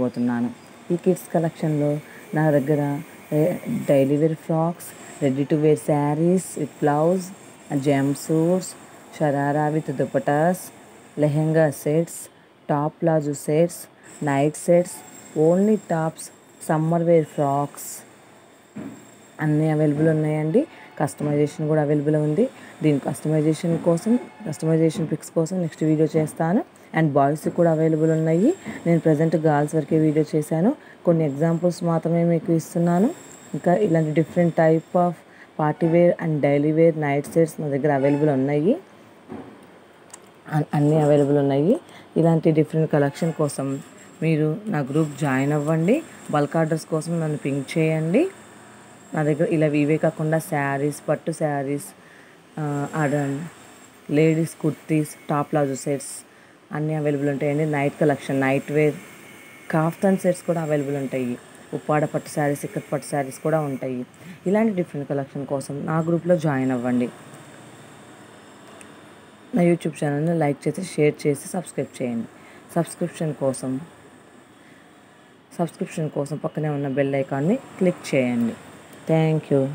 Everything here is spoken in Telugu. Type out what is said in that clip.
పోతున్నాను. ఈ కిడ్స్ కలెక్షన్లో నా దగ్గర daily wear frocks ready to wear sarees with blouse gem suits sharara with dupattas lehenga sets top palazzo sets night sets only tops summer wear frocks. అన్నీ అవైలబుల్ ఉన్నాయండి. కస్టమైజేషన్ కూడా అవైలబుల్ ఉంది. దీని కస్టమైజేషన్ కోసం కస్టమైజేషన్ పిక్స్ కోసం నెక్స్ట్ వీడియో చేస్తాను. అండ్ బాయ్స్ కూడా అవైలబుల్ ఉన్నాయి. నేను ప్రజెంట్ గర్ల్స్ వరకే వీడియో చేశాను. కొన్ని ఎగ్జాంపుల్స్ మాత్రమే మీకు ఇస్తున్నాను. ఇంకా ఇలాంటి different type of party wear and daily wear night sets నా దగ్గర అవైలబుల్ ఉన్నాయి. అన్- అన్నీ అవైలబుల్ ఉన్నాయి. ఇలాంటి డిఫరెంట్ కలెక్షన్ కోసం మీరు నా గ్రూప్ జాయిన్ అవ్వండి. బల్క్ ఆర్డర్స్ కోసం నన్ను పింక్ చేయండి. నా దగ్గర ఇలా ఇవే కాకుండా శారీస్ పట్టు saris అడన్ ladies kurtis top palazzo sets అన్నీ అవైలబుల్ ఉంటాయండి night collection night wear kaftan sets కూడా అవైలబుల్ ఉంటాయి. ఉప్పాడ పట్టు శారీస్ ఇక్కడ పట్టు శారీస్ కూడా ఉంటాయి. ఇలాంటి డిఫరెంట్ కలెక్షన్ కోసం నా గ్రూప్లో జాయిన్ అవ్వండి. నా యూట్యూబ్ ఛానల్ని లైక్ చేసి షేర్ చేసి సబ్స్క్రైబ్ చేయండి. సబ్స్క్రిప్షన్ కోసం సబ్స్క్రిప్షన్ కోసం పక్కనే ఉన్న బెల్ ఐకాన్ని క్లిక్ చేయండి. Thank you.